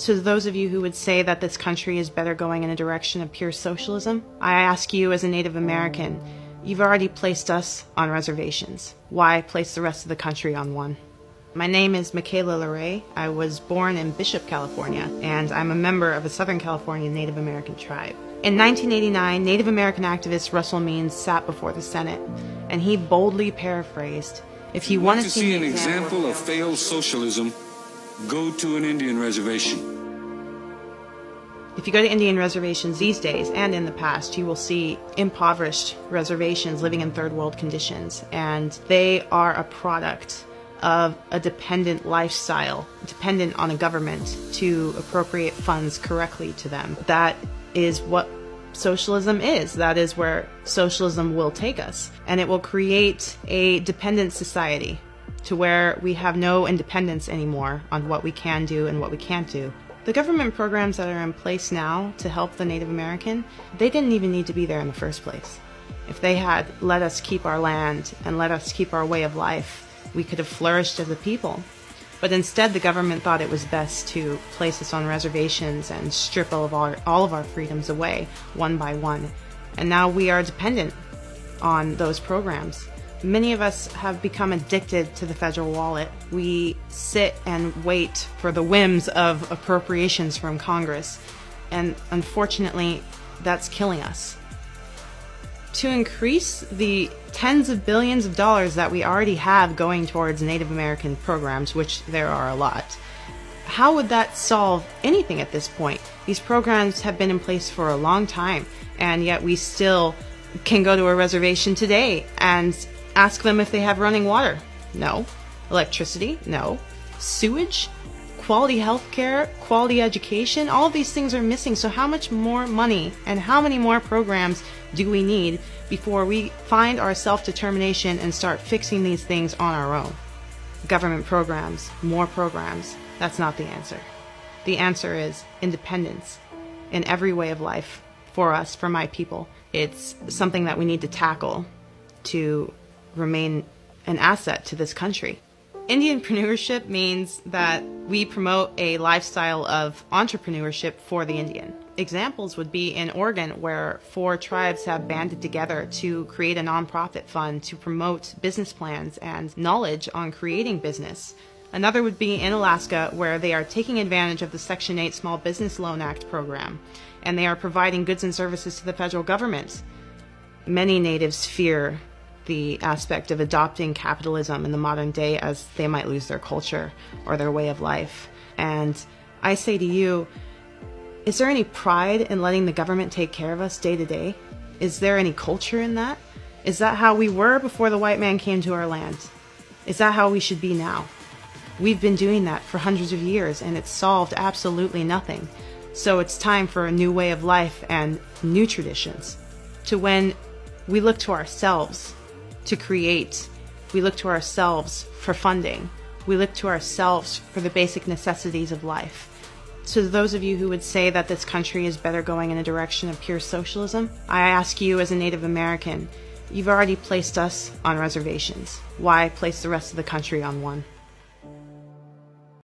To those of you who would say that this country is better going in a direction of pure socialism, I ask you as a Native American, you've already placed us on reservations. Why place the rest of the country on one? My name is Michaela LeRae. I was born in Bishop, California, and I'm a member of a Southern California Native American tribe. In 1989, Native American activist Russell Means sat before the Senate, and he boldly paraphrased, if you want to see an example of failed socialism, go to an Indian reservation. If you go to Indian reservations these days and in the past, you will see impoverished reservations living in third world conditions, and they are a product of a dependent lifestyle, dependent on a government to appropriate funds correctly to them. That is what socialism is. That is where socialism will take us. And it will create a dependent society to where we have no independence anymore on what we can do and what we can't do. The government programs that are in place now to help the Native American, they didn't even need to be there in the first place. If they had let us keep our land and let us keep our way of life, we could have flourished as a people. But instead, the government thought it was best to place us on reservations and strip all of our, all of our freedoms away, one by one. And now we are dependent on those programs. Many of us have become addicted to the federal wallet. We sit and wait for the whims of appropriations from Congress. And unfortunately, that's killing us. To increase the tens of billions of dollars that we already have going towards Native American programs, which there are a lot, how would that solve anything at this point? These programs have been in place for a long time, and yet we still can go to a reservation today and ask them if they have running water. No. Electricity? No. Sewage? Quality health care? Quality education? All these things are missing. So, how much more money and how many more programs do we need before we find our self determination and start fixing these things on our own? Government programs, more programs. That's not the answer. The answer is independence in every way of life for us, for my people. It's something that we need to tackle to remain an asset to this country. Indianpreneurship means that we promote a lifestyle of entrepreneurship for the Indian. Examples would be in Oregon, where four tribes have banded together to create a nonprofit fund to promote business plans and knowledge on creating business. Another would be in Alaska, where they are taking advantage of the Section 8 Small Business Loan Act program, and they are providing goods and services to the federal government. Many natives fear the aspect of adopting capitalism in the modern day as they might lose their culture or their way of life. And I say to you, is there any pride in letting the government take care of us day to day? Is there any culture in that? Is that how we were before the white man came to our land? Is that how we should be now? We've been doing that for hundreds of years and it's solved absolutely nothing. So it's time for a new way of life and new traditions. To when we look to ourselves to create. We look to ourselves for funding. We look to ourselves for the basic necessities of life. So, those of you who would say that this country is better going in a direction of pure socialism, I ask you as a Native American, you've already placed us on reservations. Why place the rest of the country on one?